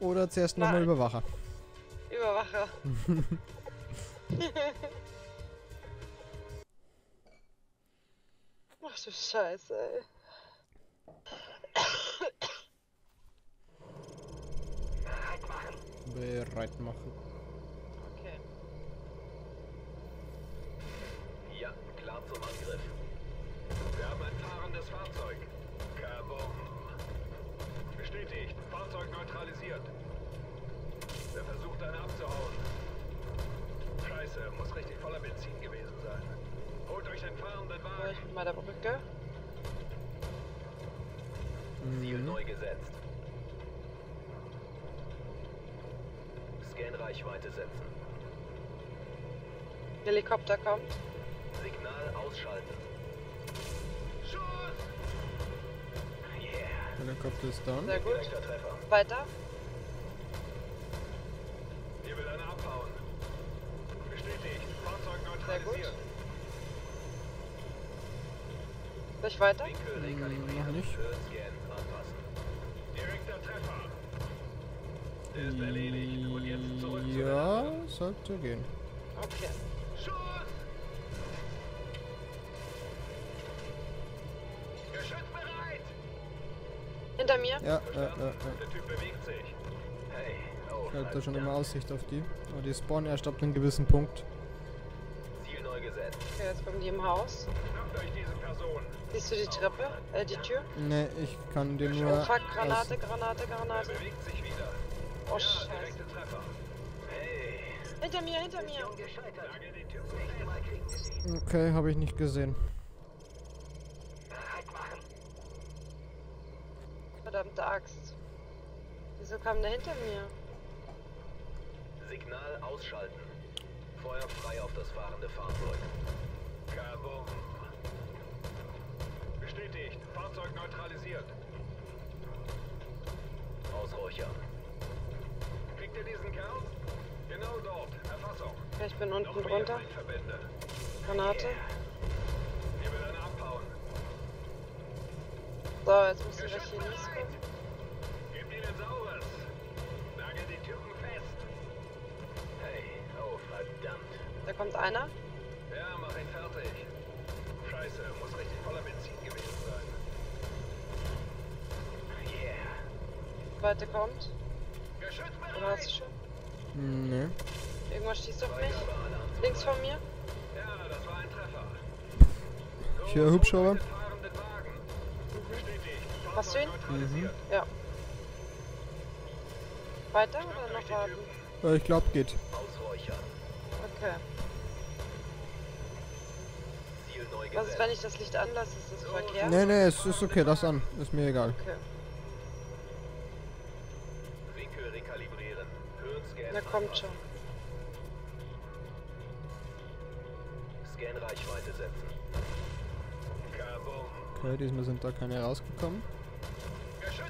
oder zuerst nochmal. Überwacher? Überwacher. Ach du Scheiße, ey. Bereit machen. Okay. Ja, klar zum Angriff. Wir haben ein fahrendes Fahrzeug. Kabum. Bestätigt. Fahrzeug neutralisiert. Der versucht einen abzuhauen. Scheiße, muss richtig voller Benzin gewesen sein. Holt euch den fahrenden Wagen. ich bin bei der Brücke. Ziel Mhm. neu gesetzt. Scan-Reichweite setzen. Helikopter kommt. Signal ausschalten. Schuss! Helikopter ist down. Sehr gut. Direkter Treffer. Weiter. Hier will einer abhauen. Bestätigt. Fahrzeug Sehr gut. neutralisiert. Soll ich weiter? Winkel Hm, noch nicht. Höhenscan anpassen. Direkter Treffer. Der ist erledigt. Und jetzt zurück zu Ja, sollte gehen. Okay. Ja, ja, ja, ja. Der Typ bewegt sich. Hey, oh, Ich hatte schon immer. Aussicht auf die. Aber die spawnen erst ab einem gewissen Punkt. Ziel neu gesetzt. Okay, jetzt kommen die im Haus. Siehst du die Treppe? Äh, die Tür? Ne, ich kann den nur. Oh fuck, Granate, aus- Granate, Granate. bewegt sich wieder. Oh scheiße. Hinter mir, hinter mir. Okay, habe ich nicht gesehen. Wieso kam der hinter mir? Signal ausschalten. Feuer frei auf das fahrende Fahrzeug. Kabum. Bestätigt. Fahrzeug neutralisiert. Ausräuchern. Kriegt ihr diesen Kerl? Genau dort. Erfassung. Ich bin unten drunter. Granate. Hier will einer abhauen. So, jetzt Geschütz gleich hier bereit. kommen. Da kommt einer. Ja, mach ihn fertig. Scheiße, muss richtig voller Benzin gewesen sein. Yeah. Zweite kommt. Oder hast bereit. du schon? Ne. Irgendwas schießt auf mich. Links von mir. Ja, das war ein Treffer. Ich höre Hubschrauber. den fahrenden Wagen. Bestätigt. Hast du ihn? Neutralisiert. Ja. Weiter oder noch warten? Äh, ich glaube, geht. Ausräuchern. Okay. Was ist, wenn ich das Licht anlasse? Ist das verkehrt? Ne, ne, es ist okay, lass an. Ist mir egal. Okay. Na kommt schon. Scan-Reichweite setzen. Okay, diesmal sind da keine rausgekommen. Geschütz.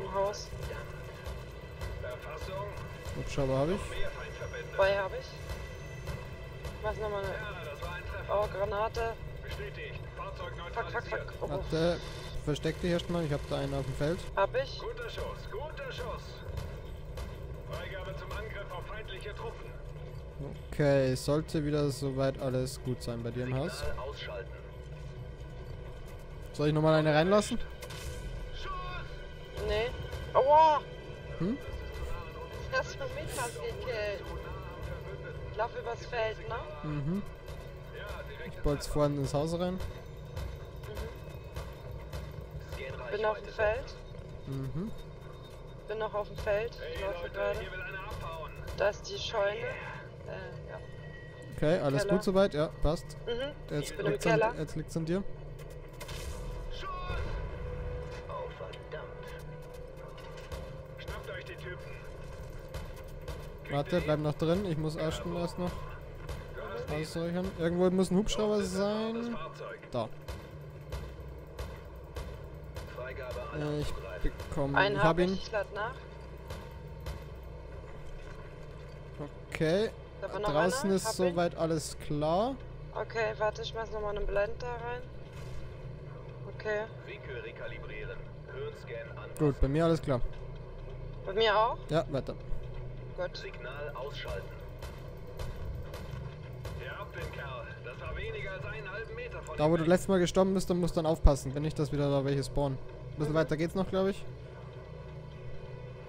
Im Haus. Erfassung. Hubschrauber habe ich. Zwei habe ich. Was nochmal war. Oh, Granate. Bestätigt. Fahrzeug Fuck, fuck, fuck. Oh, Warte, versteck dich erstmal. Ich habe da einen auf dem Feld. hab ich. Guter Schuss, guter Schuss. Freigabe zum Angriff auf feindliche Truppen. Okay, sollte wieder soweit alles gut sein bei dir im Haus. Soll ich nochmal eine reinlassen? Schuss! Nee. Aua! Hm? Das von mir fast gekillt. Ich lauf übers Feld, ne? Mhm. Ich bolz vorne ins Haus rein. Bin auf dem Feld. Mhm. Bin noch auf dem Feld. Ich Hey laufe Leute, gerade. hier will einer abhauen. Da ist die Scheune. Äh, ja. Okay, alles Keller. gut soweit. Ja, passt. Mhm. Jetzt liegt's, an, jetzt liegt's an dir. Warte, bleib noch drin. Ich muss Ashton erst noch ausräuchern. Irgendwo muss ein Hubschrauber sein. Da. Freigabe Äh, ich bekomme. Einen Ich hab ihn. Ich lade nach. Okay. Draußen einer. ist Hab ihn. soweit alles klar. Okay, warte, ich mach nochmal einen Blend da rein. Okay. Gut, bei mir alles klar. Bei mir auch? Ja, weiter. Gut. Signal ausschalten. Ihr habt den Kerl. Das war weniger als einen halben Meter von Da, wo du letztes Mal gestorben bist, dann musst du dann aufpassen, wenn nicht, dass wieder da welche spawnen. Ein bisschen weiter geht's noch, glaube ich.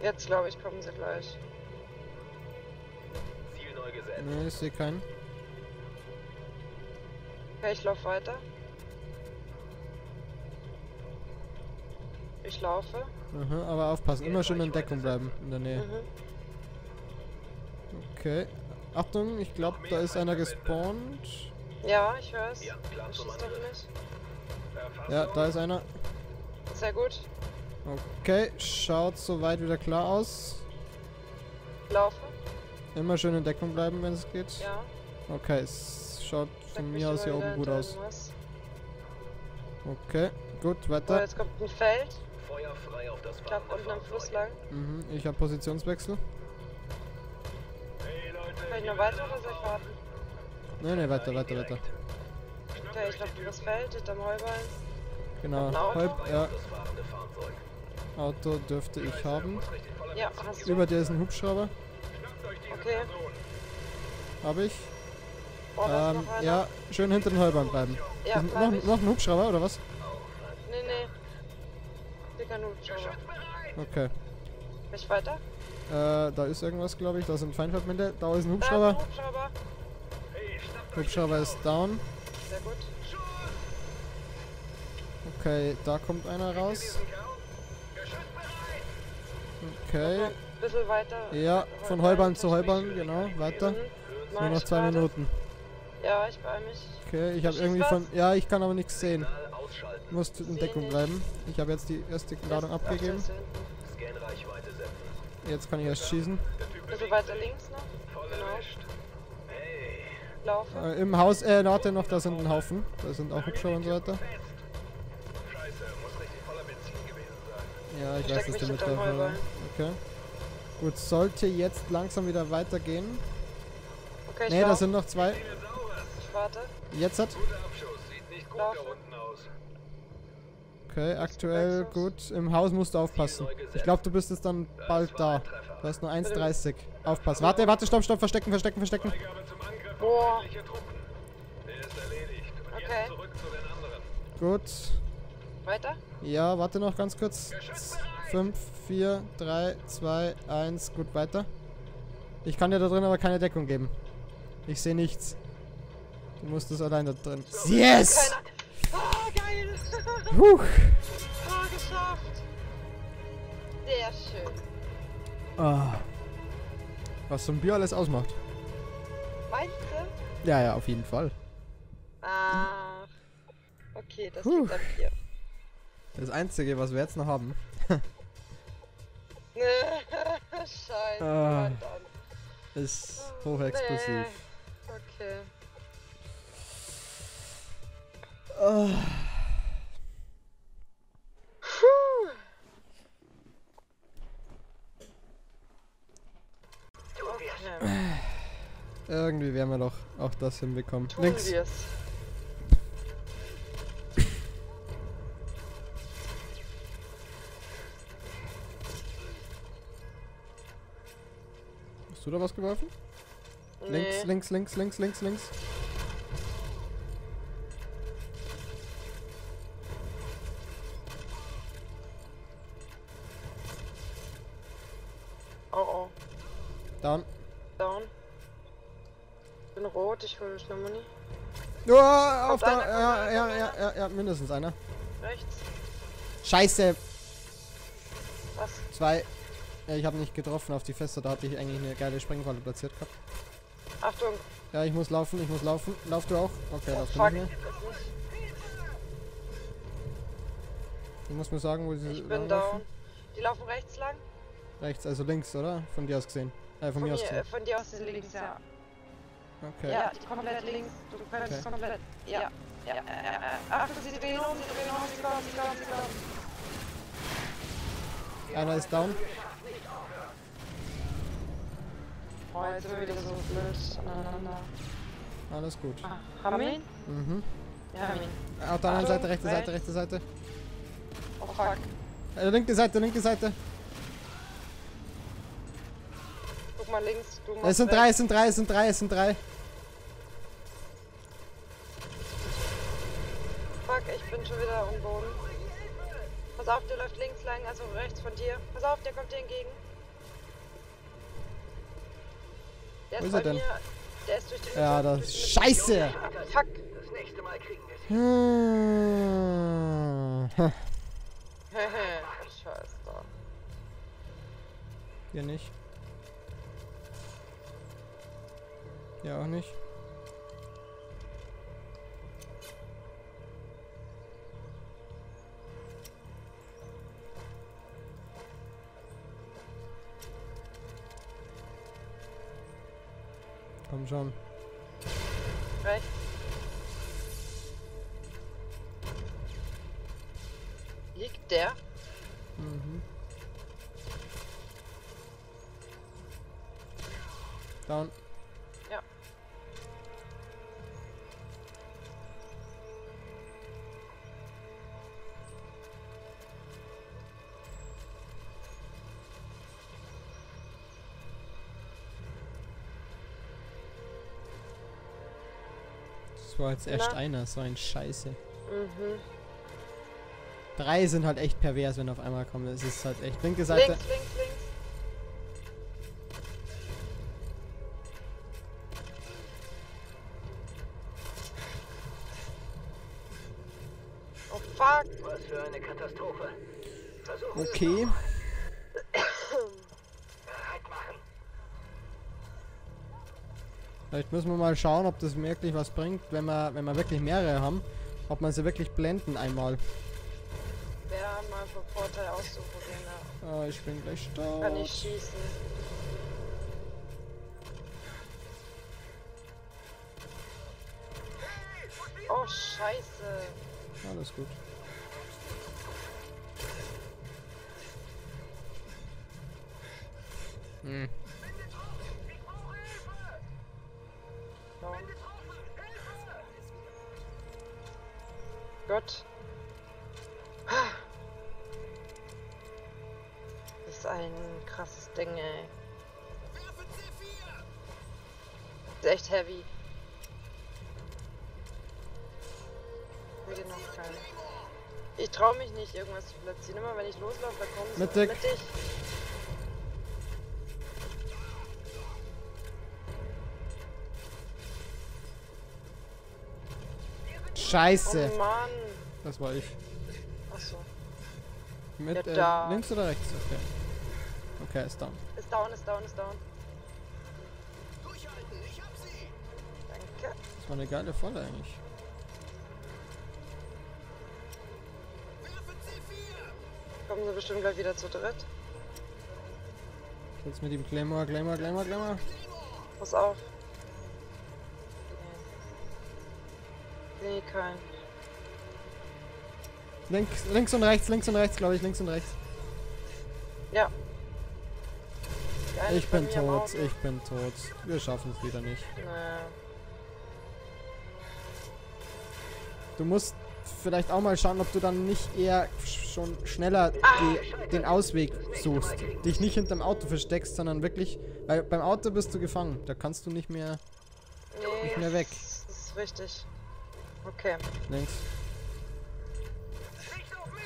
Jetzt glaube ich, kommen sie gleich. Ziel neu gesetzt. Ne, ich sehe keinen. Okay, ich laufe weiter. Ich laufe. Aha, aber aufpassen, immer schön in Deckung bleiben, in der Nähe. Mhm. Okay. Achtung, ich glaube, da ist einer gespawnt. Ja, ich höre es. Ja, klar Ich zum schieß doch Angriff. nicht. Erfassung. Ja, da ist einer. Sehr gut. Okay, schaut soweit wieder klar aus. Laufe. Immer schön in Deckung bleiben, wenn es geht. Ja. Okay, es schaut von mich mir aus hier oben gut aus. irgendwas. Okay, gut, So, weiter. jetzt kommt ein Feld. Feuer frei auf das Ich glaube unten am Fluss lang. Mhm, ich habe Positionswechsel. Kann ich noch weiter oder soll ich warten? Ne, ne, weiter, weiter, weiter. Okay, ich laufe übers Feld, hinterm Heuballen. Genau. Frei ja, das. Auto dürfte ich haben. Ja, hast du. Über dir ist ein Hubschrauber. Okay. Habe ich. Oh, Ähm, ja, schön hinter den Heubahn bleiben. Ja, noch, noch ein Hubschrauber oder was? Nee, nee. Dicker Hubschrauber. Okay. Ich weiter? Äh, da ist irgendwas, glaube ich. Da sind Feindverbände. Da ist ein Da ist ein Hubschrauber. Hubschrauber. Hey, Hubschrauber ist down. Sehr gut. Okay, da kommt einer raus. Okay. Noch ein bisschen weiter. Ja, von Heubahn zu Heubahn, genau. Weiter. Nur noch zwei gerade. Minuten. Ja, ich beeil mich. Okay, ich habe irgendwie von... Ja, ich kann aber nichts sehen. Musst in Deckung bleiben. Ich habe jetzt die erste Ladung abgegeben. Jetzt kann ich erst schießen. Bewegt weiter links noch. Genau. erwischt. Hey. Laufe. Äh, Im Haus, äh, warte noch, da sind ein Haufen. Da sind auch Hubschrauber und so weiter. Ja, ich Steck weiß, dass die mit dabei waren. Okay. Gut, sollte jetzt langsam wieder weitergehen. Okay, ich Ne, da sind noch zwei. Ich warte. Jetzt hat. Guter Abschuss. Sieht nicht gut Laufe. da unten aus. Okay, aktuell gut. Im Haus musst du aufpassen. Ich glaube, du bist jetzt dann bald da. Du hast nur 1,30. Aufpassen. Warte, warte, stopp, stopp, verstecken, verstecken, verstecken. Freigabe zum Angriff Boah. Okay. jetzt zurück zu den anderen. Gut. Weiter? Ja, warte noch ganz kurz. 5, 4, 3, 2, 1. Gut, weiter. Ich kann dir da drin aber keine Deckung geben. Ich sehe nichts. Du musst es allein da drin. Yes! Ah, geil. Puh. ah, geschafft. Sehr schön. Ah. Was so ein Bier alles ausmacht. Meinst du? Ja, ja, auf jeden Fall. Ah. Okay, das Puh. liegt an dir. Das Einzige, was wir jetzt noch haben. Scheiße. Ah. Ist hochexplosiv. Nee. Okay. Okay. Irgendwie werden wir doch auch das hinbekommen. Tun Links. wir's. Hast du da was geworfen? Links, Nee. links, links, links, links, links. Oh Down. Down. Bin rot, ich hole schnell Muni. Ja, auf einer, Ja, ja, ja, ja, ja, mindestens einer. Rechts. Scheiße. Was? Zwei. Ja, ich habe nicht getroffen auf die Feste, da hatte ich eigentlich eine geile Sprengfalle platziert gehabt. Achtung. Ja, ich muss laufen, ich muss laufen. Lauf du auch? Okay, Oh, lauf du nicht mehr. Du musst mir sagen, wo sie Ich bin langlaufen. down. Die laufen rechts lang. Rechts, also links, oder? Von dir aus gesehen. Äh, von, Von, mir aus gesehen. von dir aus sind links, ja. Okay. Ja, die komplett links. Du kannst Okay. komplett. Ja. Ja, ja, ja, ja. Ach, sie drehen um, sie drehen um, sie kommen, sie kommen, sie kommen. Einer ist down. Oh, jetzt sind wir wieder so blöd aneinander. Alles gut. Ah, haben wir ihn? Mhm. Ja, haben ihn. Auf der anderen Achtung, Seite, rechte Seite, rechte Seite. Oh fuck. Äh, linke Seite, linke Seite. Guck mal links, du machst Es sind rechts. drei, es sind drei, es sind drei, es sind drei. Fuck, ich bin schon wieder am Boden. Pass auf, der läuft links lang, also rechts von dir. Pass auf, der kommt dir entgegen. Der Wo ist ist bei er denn? mir. Der ist durch die Mitte. Ja, durch das Mitte. Scheiße. Fuck. Das nächste Mal kriegen wir. Hm. Hehe, Scheiße. Hier nicht. Hier auch nicht. Komm schon. Rechts. Liegt der? Mhm. Down. Das war jetzt erst Na? einer, so ein Scheiße. Mhm. Drei sind halt echt pervers, wenn auf einmal kommen. Es ist halt echt. Linke Seite. Links, links, links. Oh fuck. Was für eine Katastrophe. Versuchen Sie Okay. es bereit machen. Vielleicht müssen wir mal schauen, ob das wirklich was bringt, wenn wir, wenn wir wirklich mehrere haben. Ob man sie wirklich blenden einmal. Wäre mal von Vorteil auszuprobieren, ja. Ah, ich bin gleich Kann da. ich schießen. Oh, scheiße. Alles gut. Hm. Ein krasses Ding, ey. Ist echt heavy. Ich traue mich nicht, irgendwas zu platzieren. Immer wenn ich loslaufe, da kommen sie. Mittig. Mittig. Scheiße. Oh Mann. Das war ich. Achso. Mit, Ja, äh, da. links oder rechts? Okay. Okay, ist down. Ist down, ist down, ist down. Danke. Das war eine geile Volle eigentlich. Kommen sie bestimmt gleich wieder zu dritt. Jetzt mit dem Claymore, Claymore, Claymore, Claymore. Pass auf. Nee. Nee, kein. Links, links und rechts, links und rechts, glaube ich, links und rechts. Ja. Eine Ich bin tot, Auto. ich bin tot. Wir schaffen es wieder nicht. Naja. Du musst vielleicht auch mal schauen, ob du dann nicht eher schon schneller die, den Ausweg suchst. Dich nicht hinterm Auto versteckst, sondern wirklich, weil beim Auto bist du gefangen. Da kannst du nicht mehr Nee, Nicht mehr weg. Das ist richtig. Okay. links.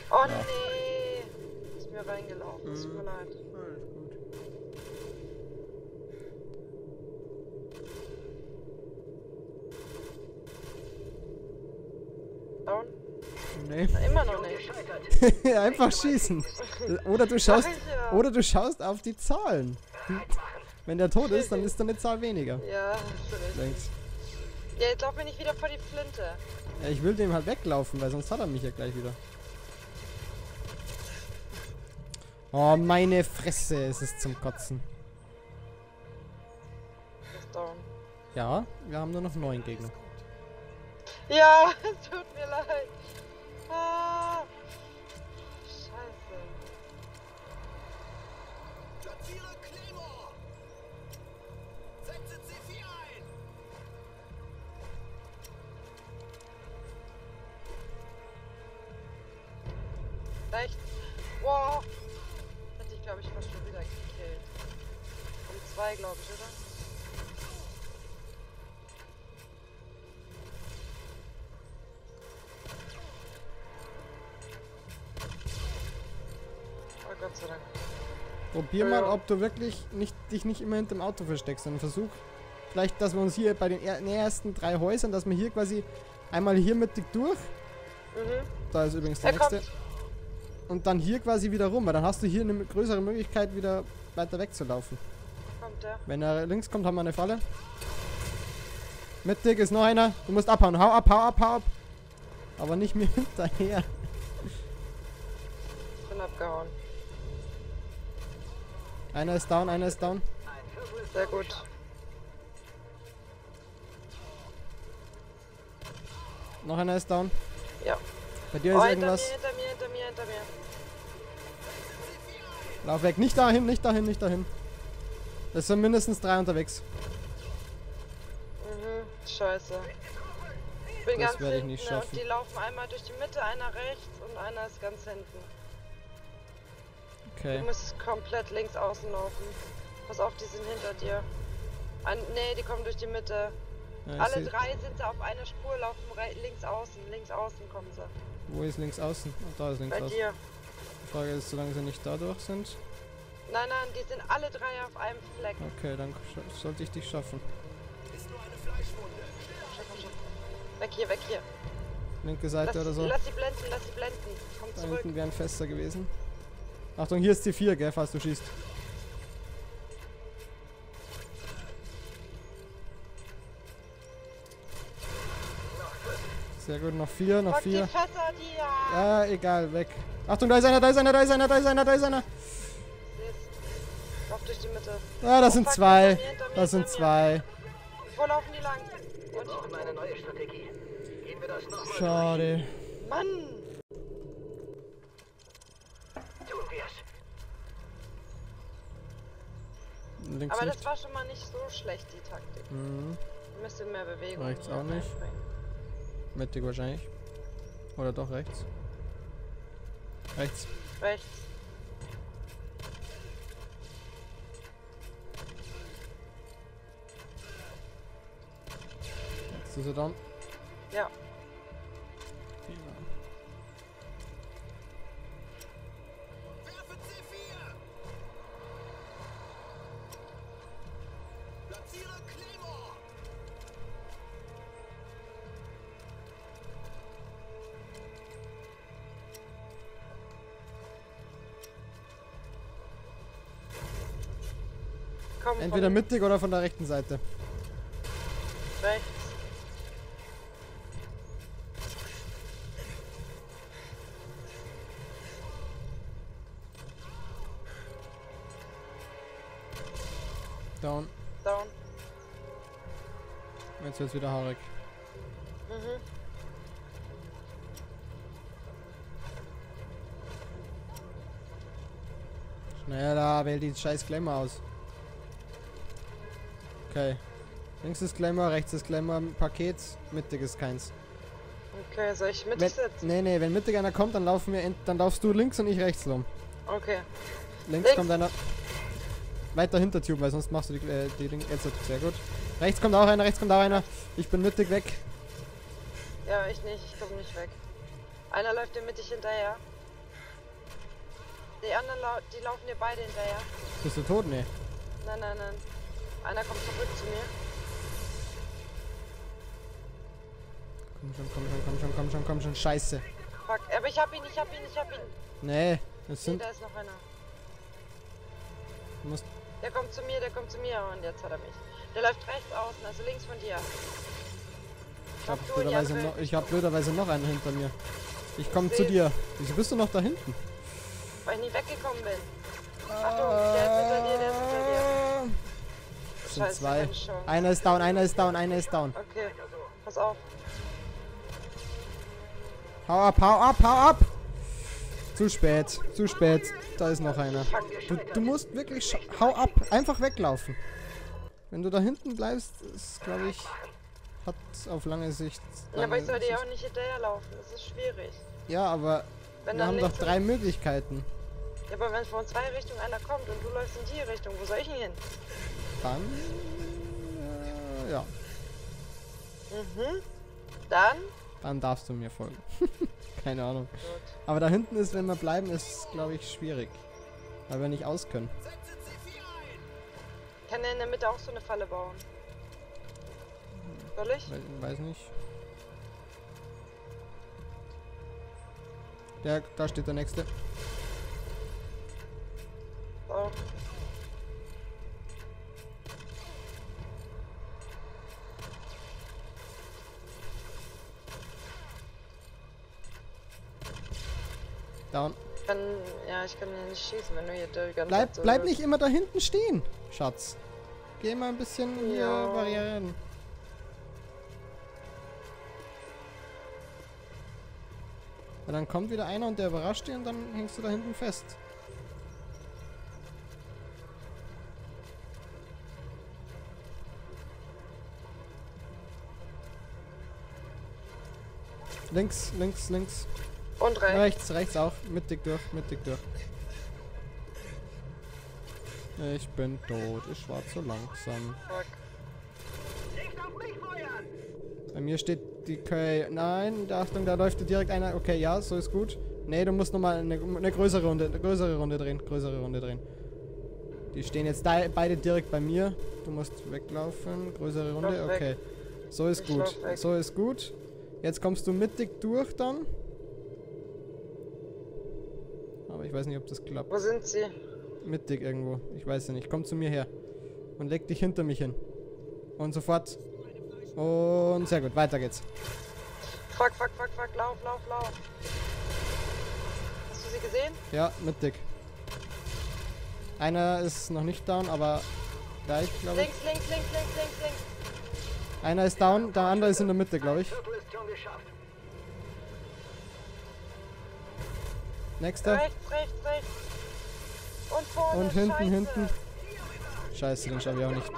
Oh nee. Ist mir reingelaufen. Es Tut Mhm. mir leid. Down? Na, immer noch nicht. Einfach schießen. Oder du schaust, oder du schaust auf die Zahlen. Wenn der tot ist, dann ist da eine Zahl weniger. Ja. Links. Ja, jetzt lauf mir nicht wieder vor die Flinte. Ja, ich will dem halt weglaufen, weil sonst hat er mich ja gleich wieder. Oh, meine Fresse, es ist zum Kotzen. Ja, wir haben nur noch neun Gegner. Ja, es tut mir leid. Scheiße. Platziere Claymore! Setze C4 ein! Rechts. Wow. Hätte ich, glaube ich, fast schon wieder gekillt. Um zwei, glaube ich, oder? Probier mal, ob du wirklich nicht, dich nicht immer hinter dem Auto versteckst, sondern versuch vielleicht, dass wir uns hier bei den er ersten drei Häusern, dass wir hier quasi einmal hier mittig durch, Mhm. da ist übrigens der Er nächste, kommt. und dann hier quasi wieder rum, weil dann hast du hier eine größere Möglichkeit, wieder weiter wegzulaufen. Kommt der. Wenn er links kommt, haben wir eine Falle. Mittig ist noch einer. Du musst abhauen. Hau ab, hau ab, hau ab. Aber nicht mir hinterher. Bin abgehauen. Einer ist down, einer ist down. Sehr gut. Noch einer ist down. Ja. Bei dir Oh, ist hinter mir, irgendwas. hinter mir, hinter mir, hinter mir. Lauf weg. Nicht dahin, nicht dahin, nicht dahin. Es sind mindestens drei unterwegs. Mhm. Scheiße. Ich bin Das ganz werde ich nicht schaffen. und die laufen einmal durch die Mitte, einer rechts und einer ist ganz hinten. Okay. Du musst komplett links außen laufen. Pass auf, die sind hinter dir. Ein, nee, die kommen durch die Mitte. Ja, Alle drei sind sie auf einer Spur, laufen links außen. Links außen kommen sie. Wo ist links außen? Oh, da ist links Bei außen. dir. Die Frage ist, solange sie nicht da durch sind. Nein, nein, die sind alle drei auf einem Fleck. Okay, dann sollte ich dich schaffen. Ist nur eine Fleischwunde. Weg hier, weg hier. Linke Seite Lass, oder so. lass sie blenden, lass sie blenden. Komm Da zurück. hinten wären fester gewesen. Achtung, hier ist C4, gell, falls du schießt. Sehr gut, noch vier, noch Fuck die vier. Fässer, die ja. Ah, egal, weg. Achtung, da ist einer, da ist einer, da ist einer, da ist einer, da ist einer. Lauf durch die Mitte. Ah, das sind fuck, zwei. hinter mir, hinter mir, Das sind zwei. Wo laufen die lang? Wir Und brauchen eine neue Strategie. Gehen wir das nochmal Schade. Mann! Tun wir's. Links Aber nicht. das war schon mal nicht so schlecht, die Taktik. Mhm. Ein bisschen mehr Bewegung. Rechts auch nicht. Mittig wahrscheinlich. Oder doch rechts. Rechts. Rechts. Jetzt ist er down. Ja. Werfe Entweder mittig oder von der rechten Seite. rechts. Down. Down. Jetzt wird's wieder haarig. Mhm. Schneller, wähl die scheiß Glamour aus. Okay. Links ist Glamour, rechts ist Glamour, Paket, mittig ist keins. Okay, soll ich mittig setzen? nee, nee, wenn mittig einer kommt, dann laufen wir, dann laufst du links und ich rechts rum. Okay. Links, Links. kommt einer. Weiter hinter Tube, weil sonst machst du die, äh, die. Jetzt sehr gut. Rechts kommt auch einer, rechts kommt auch einer. Ich bin mittig weg. Ja, ich nicht. Ich komme nicht weg. Einer läuft dir mittig hinterher. Die anderen lau die laufen dir beide hinterher. Bist du tot? Nee. Nein, nein, nein. Einer kommt zurück zu mir. Komm schon, komm schon, komm schon, komm schon, komm schon. Scheiße. Fuck. Aber ich hab ihn, ich hab ihn, ich hab ihn. Nee, das Nee, sind. da ist noch einer. Du musst, Der kommt zu mir, der kommt zu mir und jetzt hat er mich. Der läuft rechts außen, also links von dir. ich hab die blöderweise noch, ich hab blöderweise noch einen hinter mir. Ich komme zu dir. Wieso bist du noch da hinten? Weil ich nie weggekommen bin. Achtung, der ist hinter dir, der ist hinter dir. Das sind Scheiße, zwei. Einer ist down, einer ist down, einer ist down. Okay, pass auf. Hau ab, hau ab, hau ab! Zu spät, zu spät. Da ist noch einer. Du, du musst wirklich. Hau ab, einfach weglaufen. Wenn du da hinten bleibst, ist, glaube ich, hat auf lange Sicht. Ja, aber ich lange soll dir auch nicht hinterherlaufen, das ist schwierig. Ja, aber Wenn wir haben doch drei Möglichkeiten. Ja, aber wenn von zwei Richtungen einer kommt und du läufst in die Richtung, wo soll ich denn hin? Dann. Äh, ja. Mhm. Dann? Dann darfst du mir folgen. Keine Ahnung. Gut. Aber da hinten ist, wenn wir bleiben, ist glaube ich schwierig. Weil wir nicht aus können. Setze C4 ein! Kann er in der Mitte auch so eine Falle bauen? Soll ich? We weiß nicht. Der, da steht der nächste. Ja, ich kann ja nicht schießen, wenn du hier die ganze Bleib, Zeit bleib nicht immer da hinten stehen, Schatz. Geh mal ein bisschen hier Ja. Barrieren. Weil dann kommt wieder einer und der überrascht dich und dann hängst du da hinten fest. Links, links, links. Und rechts. Rechts, rechts auch. Mittig durch, mittig durch. Ich bin tot. Ich war zu langsam. Fuck. Bei mir steht die Kay. Nein, da- Achtung, da läuft direkt einer. Okay, ja, so ist gut. Nee, du musst nochmal eine, eine größere Runde, eine größere Runde drehen. Größere Runde drehen. Die stehen jetzt da, beide direkt bei mir. Du musst weglaufen. Größere Runde, okay. So ist Ich gut. So ist gut. Jetzt kommst du mittig durch dann. Aber ich weiß nicht, ob das klappt. Wo sind sie? Mittig irgendwo. Ich weiß ja nicht. Komm zu mir her. Und leg dich hinter mich hin. Und sofort. Und sehr gut. Weiter geht's. Fuck, fuck, fuck, fuck. Lauf, lauf, lauf. Hast du sie gesehen? Ja, mittig. Einer ist noch nicht down, aber gleich, glaube ich. Links, links, links, links, links, links. Einer ist down, der andere ist in der Mitte, glaube ich. Nächster. Rechts, rechts, rechts. Und vorne. Und hinten, Scheiße. hinten. Scheiße, den schaffe ich auch nicht.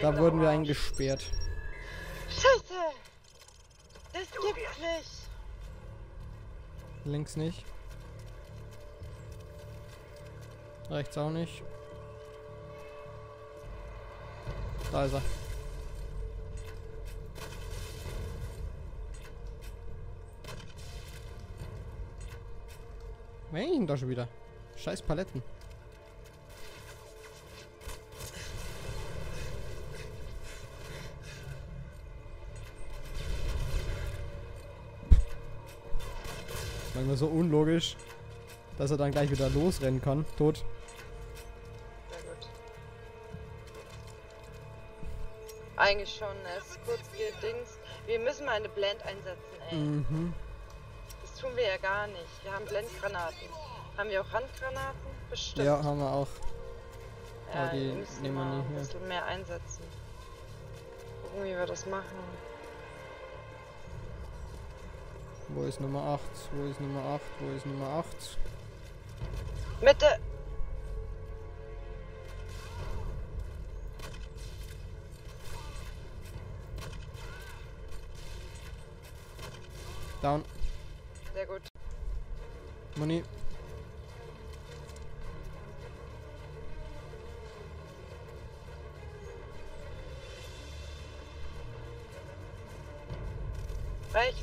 Da wurden wir eingesperrt. Scheiße! Das gibt's nicht! Links nicht. Rechts auch nicht. Da ist er. Wer ist denn da schon wieder? Scheiß Paletten. Manchmal so unlogisch, dass er dann gleich wieder losrennen kann. Tot. Eigentlich schon, es ist kurz gedings. Wir müssen mal eine Blend einsetzen, ey. Mhm. Tun wir ja gar nicht. Wir haben Blendgranaten. Haben wir auch Handgranaten? Bestimmt. Ja, haben wir auch. Ja, aber die nehmen wir nicht ein mehr. bisschen mehr einsetzen. Gucken, wie wir das machen. Wo ist Nummer 8? Wo ist Nummer 8? Wo ist Nummer 8? Mitte! Down. Moni. Rechts.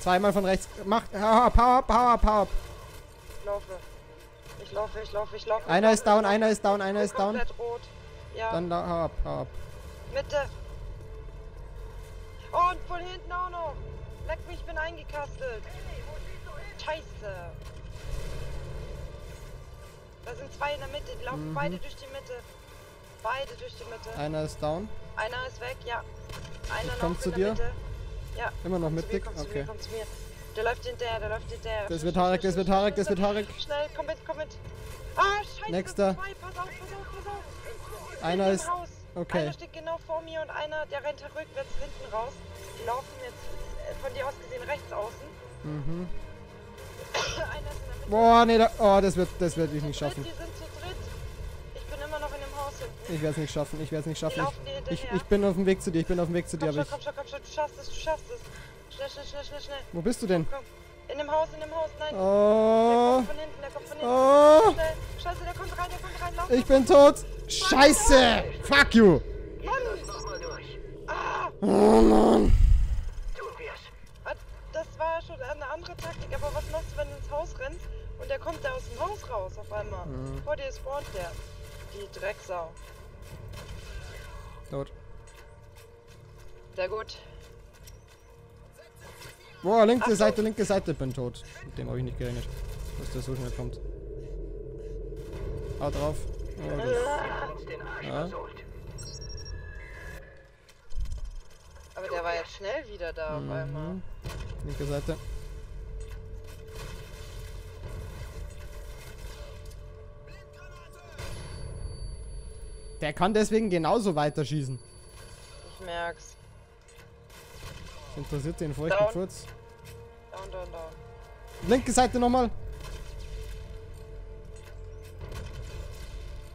Zweimal von rechts. Macht. Power up, power up, power up. Ich laufe. Ich laufe, ich laufe, ich laufe. Einer ist down, einer ist down, einer ist down. Rot. Ja, Dann da, hau ab, hau ab. Mitte. Und von hinten auch noch. Leck mich, ich bin eingekastelt. Scheiße. Da sind zwei in der Mitte, die laufen Mhm. beide durch die Mitte. Beide durch die Mitte. Einer ist down. Einer ist weg, ja. Einer Ich komm noch zu in der dir. Mitte. Ja. Immer noch mir, zu mir, Okay. komm zu mir. Der läuft hinterher, der läuft hinterher. Das wird Tarek, das wird Tarek, das wird Tarek. Schnell, komm mit, komm mit. Ah, scheiße. Nächster. Pass auf, pass auf, pass auf. Einer ist. Okay. Einer steht genau vor mir und einer, der rennt rückwärts hinten raus. Die laufen jetzt äh, von dir aus gesehen rechts außen. Mhm. einer ist in der Mitte. Boah, nee, da, oh, das wird, das wird ich nicht dritt, schaffen. Die sind zu dritt. Ich bin immer noch in dem Haus hinten. Ich werde es nicht schaffen. Ich werde es nicht Die schaffen. dir Ich, ich, ich bin auf dem Weg zu dir. Ich bin auf dem Weg zu dir. komm Aber schon, komm schon, komm schon, du schaffst es, du schaffst es. Schnell, schnell, schnell, schnell, schnell. wo bist du denn? Komm. In dem Haus, in dem Haus, nein. Der Oh. kommt von hinten, der kommt von hinten. Oh. Schnell. Scheiße, der kommt rein, der kommt rein, lauf. Ich bin tot. Scheiße. Fuck you. Oh Mann. Das war schon eine andere Taktik, aber was machst du, wenn du ins Haus rennst und der kommt da aus dem Haus raus auf einmal? Mhm. Vor dir spawnt der. Die Drecksau. Tot. Sehr gut. Boah, linke Achtung. Seite, linke Seite. Bin tot. Mit dem habe ich nicht gerechnet. Dass der so schnell kommt. Hau drauf. Oh, das, Ja. Aber der war jetzt schnell wieder da auf einmal. mhm. Linke Seite. Der kann deswegen genauso weiterschießen. Ich merk's. Interessiert den feuchten Down. Furz. Down, down, down. Linke Seite nochmal.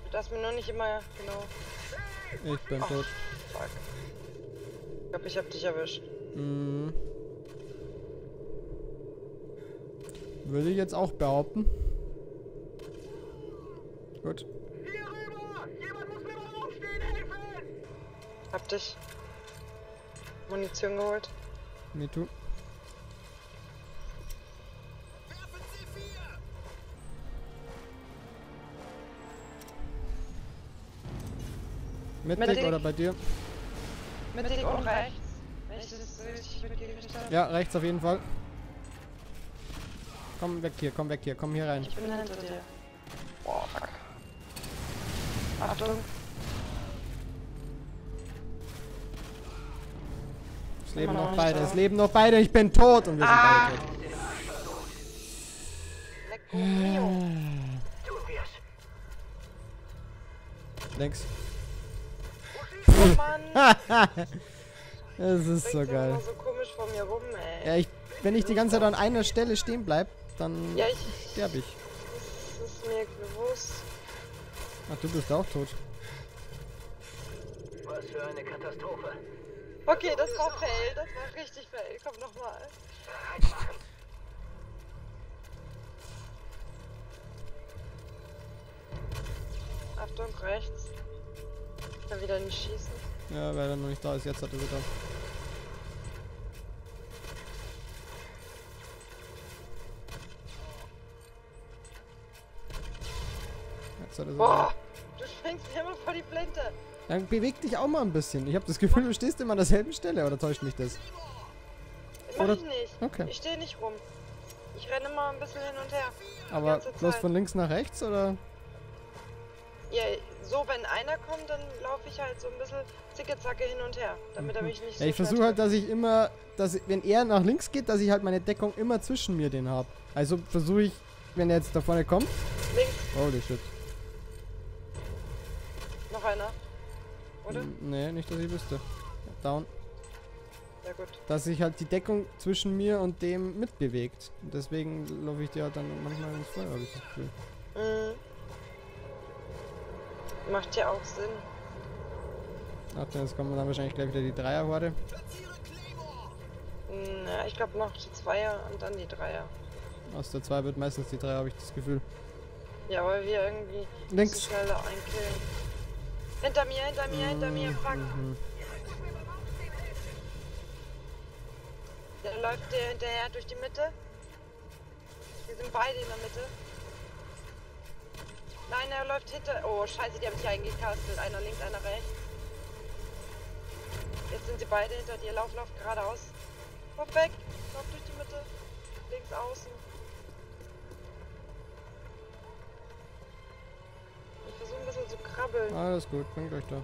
Du darfst mir nur nicht immer genau. Ich bin Ach, tot. fuck. Ich glaube, ich hab dich erwischt. Mhm. Würde ich jetzt auch behaupten. Gut. Hier rüber! Jemand muss mir mal aufstehen helfen! Hab dich. Munition geholt. Me too. Mit Medic. Dick oder bei dir? Mit links und rechts. Wenn ich das richtig mitgekriegt habe. Ja, rechts auf jeden Fall. Komm weg hier, komm weg hier, komm hier rein. Ich bin hinter dir. Boah, fuck. Achtung. Es leben noch beide, es leben noch beide, ich bin tot und wir sind Ah. beide tot. Lecco Es ist so immer geil. noch so komisch vor mir rum, ey. Ja, ich, wenn ich die ganze Zeit an einer Stelle stehen bleib, dann Ja, ich. sterb ich. Das ist mir bewusst. Ach, du bist auch tot. Was für eine Katastrophe. Okay, das war fail. Das war richtig fail. Komm nochmal. Achtung, rechts. Kann wieder nicht schießen. Ja, weil er noch nicht da ist, jetzt hat er sie da. Jetzt hat er sie Boah, da. du springst mir immer vor die Flinte. Dann beweg dich auch mal ein bisschen. Ich habe das Gefühl, du stehst immer an derselben Stelle, oder täuscht mich das? Mach Oder- ich nicht. Okay. Ich stehe nicht rum. Ich renne immer ein bisschen hin und her. Aber bloß von links nach rechts, oder? Ja, so wenn einer kommt, dann laufe ich halt so ein bisschen zicke-zacke hin und her, damit er mich nicht Mhm. Ja, ich so versuche halt, dass ich immer, dass ich, wenn er nach links geht, dass ich halt meine Deckung immer zwischen mir den habe. Also versuche ich, wenn er jetzt da vorne kommt. Links, Holy shit. noch einer. Oder? Nee, nicht, dass ich wüsste. Down. Ja gut. Dass sich halt die Deckung zwischen mir und dem mitbewegt. Deswegen laufe ich dir halt dann manchmal ins Feuer, habe ich das Gefühl. Mhm. Macht ja auch Sinn. Ach, jetzt kommen dann wahrscheinlich gleich wieder die Dreierhorde. Na, ich glaube noch die Zweier und dann die Dreier. Aus der 2 wird meistens die 3, habe ich das Gefühl. Ja, weil wir irgendwie Links. so schneller einkillen. Hinter mir, hinter mir, hinter mir, fuck. Mhm. Der läuft dir hinterher durch die Mitte. Wir sind beide in der Mitte. Nein, er läuft hinter. Oh, scheiße, die haben sich eingekastelt. Einer links, einer rechts. Jetzt sind sie beide hinter dir. Lauf, lauf geradeaus. Lauf weg. Lauf durch die Mitte. Links außen. Ich versuche ein bisschen zu krabbeln. Alles gut, bin gleich da.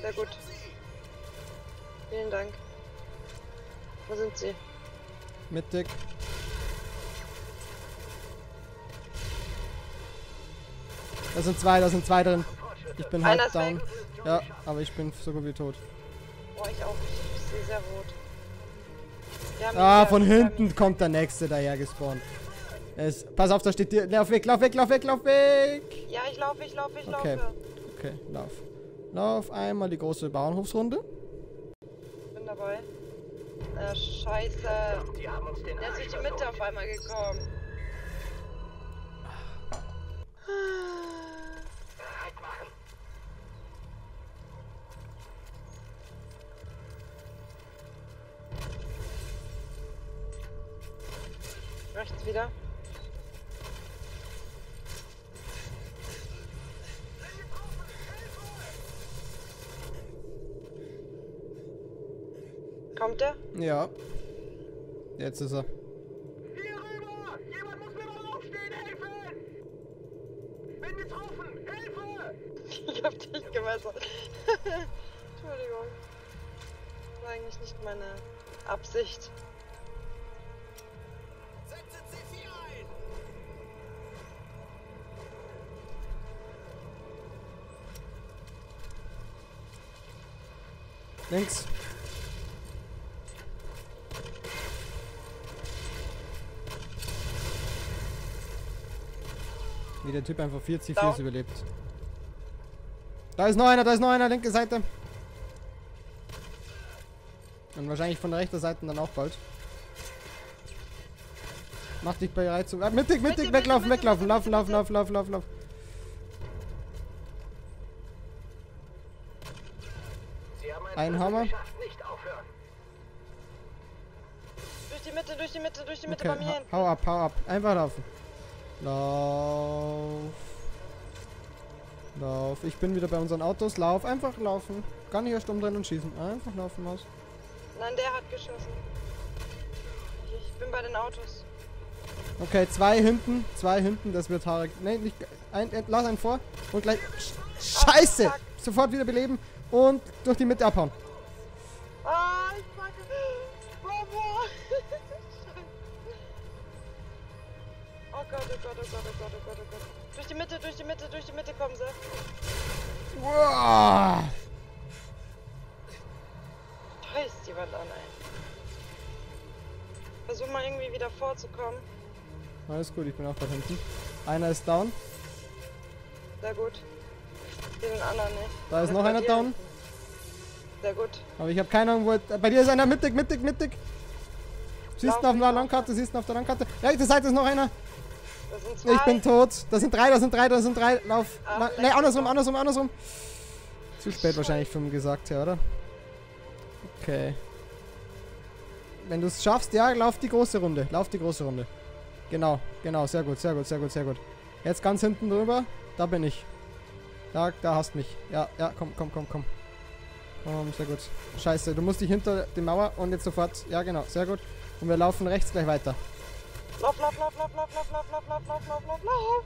Sehr gut. Vielen Dank. Wo sind sie? Mittig. Da sind zwei, da sind zwei drin. Ich bin Einer halb down. weg. Ja, aber ich bin so gut wie tot. Oh, ich auch. Ich sehe sehr rot. Ah, von hinten kommt der nächste daher gespawnt. Es, pass auf, da steht dir. Lauf weg, lauf weg, lauf weg, lauf weg! Ja, ich laufe, ich laufe, ich Okay. laufe. Okay, lauf. Lauf einmal die große Bauernhofsrunde. Bin dabei. Äh, scheiße. Die haben uns den Der ist durch die Mitte auf einmal gekommen. Rechts wieder. Kommt der? Ja. Jetzt ist er. Hier rüber! Jemand muss mir mal aufstehen, helfen! Bin getroffen! Hilfe! Dich gemessert. Entschuldigung. War eigentlich nicht meine Absicht. Setze C4 ein! Links. Wie der Typ einfach 40 Down. Views überlebt. Da ist noch einer, da ist noch einer, linke Seite. Und wahrscheinlich von der rechten Seite dann auch bald. Mach dich bereit zu. Ah, mittig, mittig, weglaufen, weglaufen, laufen, laufen, laufen, laufen, laufen, laufen. Ein Hammer. Durch die Mitte, durch die Mitte, durch die Mitte Okay, bei mir hau ab, hau ab. Einfach laufen. Lauf. Lauf. Ich bin wieder bei unseren Autos. Lauf. Einfach laufen. Gar nicht erst umdrehen und schießen. Einfach laufen aus. Nein, der hat geschossen. Ich, bin bei den Autos. Okay, zwei hinten. Zwei hinten. Das wird Tarek. Nee, nicht. Ein, ein, lass einen vor. Und gleich. Sch Scheiße! Sofort wieder beleben. Und durch die Mitte abhauen. Gott, oh Gott, oh Gott, oh Gott, oh Gott. Durch die Mitte, durch die Mitte, durch die Mitte kommen sie. Wow. Scheiß die Wand an, ey. Versuch mal irgendwie wieder vorzukommen. Alles gut, ich bin auch da hinten. Einer ist down. Sehr gut. Den anderen nicht. Da ist Wer noch einer down. hinten? Sehr gut. Aber ich habe keine Ahnung, wo. Bei dir ist einer mittig, mittig, mittig. Siehst du auf der lauf. Landkarte, siehst du auf der Landkarte. Rechte Seite ist noch einer. Ich bin tot. Da sind drei, da sind drei, da sind drei. Lauf. Ah, ne, andersrum, andersrum, andersrum. Zu spät wahrscheinlich vom gesagt, ja, oder? Okay. Wenn du es schaffst, ja, lauf die große Runde. Lauf die große Runde. Genau, genau, sehr gut, sehr gut, sehr gut, sehr gut. Jetzt ganz hinten drüber. Da bin ich. Da, da hast mich. Ja, ja, komm, komm, komm, komm. Komm, sehr gut. Scheiße, du musst dich hinter die Mauer und jetzt sofort. Ja, genau, sehr gut. Und wir laufen rechts gleich weiter. Lauf, lauf, lauf, lauf, lauf, lauf, lauf, lauf, lauf, lauf, lauf, lauf, lauf.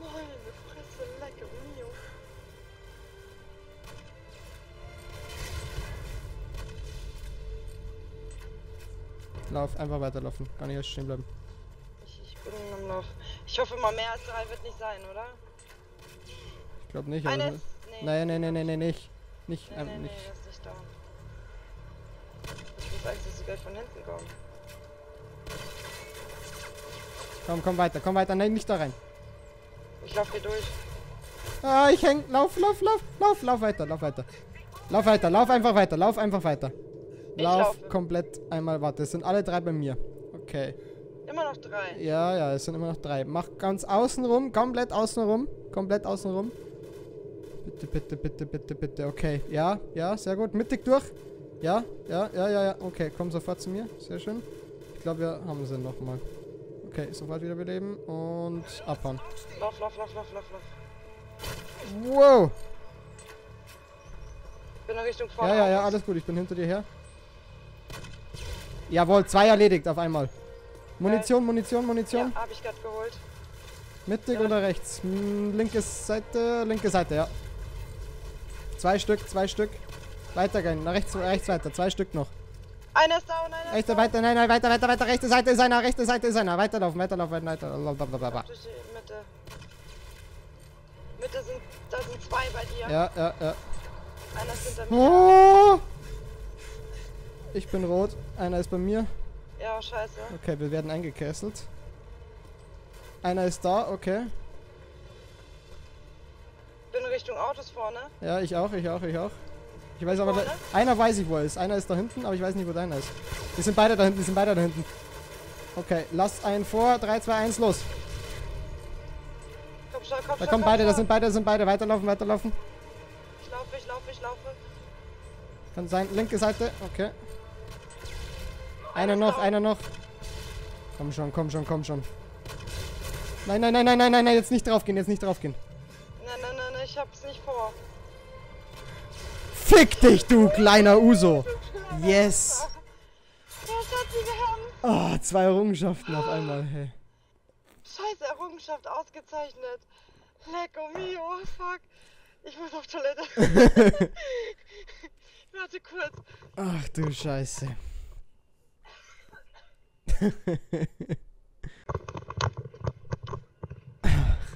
Meine Fresse, lecker mio. Lauf, einfach weiterlaufen. Kann nicht erst stehen bleiben. Ich, ich bin am Lauf. Ich hoffe mal mehr als drei wird nicht sein, oder? Ich glaube nicht, aber. Eine ist. Nee. Nein, nein, nein, nein, nein, nicht. Nicht, Nee, ähm, nee, nee, nicht. das ist nicht da. Ich muss sie gleich von hinten kommen. Komm, komm weiter, komm weiter. Nein, nicht da rein. Ich lauf hier durch. Ah, ich häng. Lauf, lauf, lauf, lauf, lauf weiter, lauf weiter. Lauf weiter, lauf einfach weiter, lauf einfach weiter. Lauf komplett einmal, warte, es sind alle drei bei mir. Okay. Immer noch drei. Ja, ja, es sind immer noch drei. Mach ganz außen rum, komplett außen rum. Komplett außen rum. Bitte, bitte, bitte, bitte, bitte. Okay. Ja, ja, sehr gut. Mittig durch. Ja, ja, ja, ja, ja. Okay, komm sofort zu mir. Sehr schön. Ich glaube, wir haben sie nochmal. Okay, sofort wieder beleben und abhauen. Lauf, lauf, lauf, lauf, lauf, lauf. Wow! Bin in Richtung vorne. Ja, ja, ja, alles gut. Ich bin hinter dir her. Jawohl, zwei erledigt auf einmal. Munition, Munition, Munition. Ja, hab ich gerade geholt. Mittig Ja. oder rechts? Hm, linke Seite, linke Seite, ja. Zwei Stück, zwei Stück. Weitergehen, nach rechts, rechts weiter, zwei Stück noch. Einer ist down, einer ist Rechte, weiter, nein, nein, weiter, weiter, weiter, rechte Seite ist einer, rechte Seite ist einer. Weiterlaufen, weiterlaufen, weiter, blablabla. Durch die Mitte. Mitte sind, da sind zwei bei dir. Ja, ja, ja. Einer ist hinter mir. Oh! Ich bin rot, einer ist bei mir. Ja, scheiße. Okay, wir werden eingekesselt. Einer ist da, okay. Bin Richtung Autos vorne. Ja, ich auch, ich auch, ich auch. Ich weiß aber, da, einer weiß ich, wo er ist. Einer ist da hinten, aber ich weiß nicht, wo deiner ist. Die sind beide da hinten, die sind beide da hinten. Okay, lasst einen vor. 3, 2, 1, los. Komm schon, komm Da schon. kommen komm beide, da sind beide, da sind beide. Weiterlaufen, weiterlaufen. Ich laufe, ich laufe, ich laufe. Kann sein, linke Seite, okay. Einer noch, einer noch. Komm schon, komm schon, komm schon. Nein, nein, nein, nein, nein, nein, nein, jetzt nicht draufgehen, jetzt nicht draufgehen. Nein, nein, nein, nein, ich hab's nicht vor. Fick dich, du kleiner Uso. Yes. Oh, zwei Errungenschaften auf einmal, hey. scheiße Errungenschaft ausgezeichnet. Lecco mio, fuck. Ich muss auf Toilette. Warte kurz. Ach du Scheiße.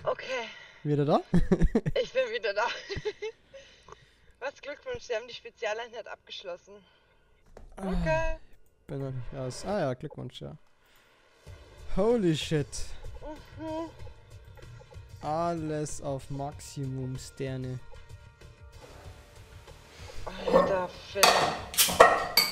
Okay, Wieder da? ich bin wieder da. Was Glückwunsch, Sie haben die Spezialeinheit abgeschlossen. Okay. Bin noch nicht raus. Ah ja, Glückwunsch, ja. Holy shit. Mhm. Alles auf Maximum Sterne. Alter, Finn.